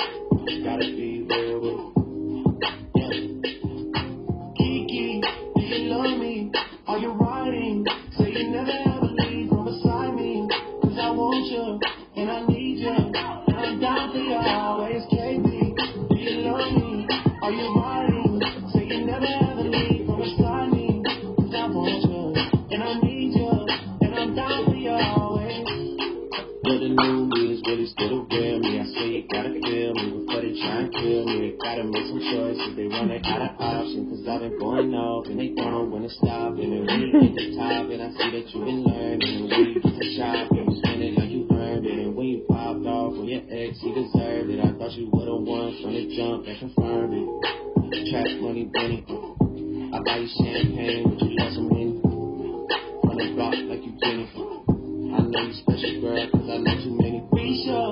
Gotta be. Yeah. Kiki, do you love me? Are you riding? Say you never ever leave from beside I want you, and I need you. And I'm down for you always. Do you love me? Are you riding? Say you never ever leave from beside I want you, and I need you. And I'm down for you always. But me the gotta make some choices. They running out of options. Cause I've been going off and they don't to stop. And then when you get the top, and I see that you've been learning. And when you get to shop, and you spend it like you earned it. And when you popped off on your ex, he deserved it. I thought you would've won from the jump that confirmed it. Trap money, Benny. I buy you champagne, but you lost some money. From the block like you Jennifer. I know you special, girl, cause I know too many. Be sure,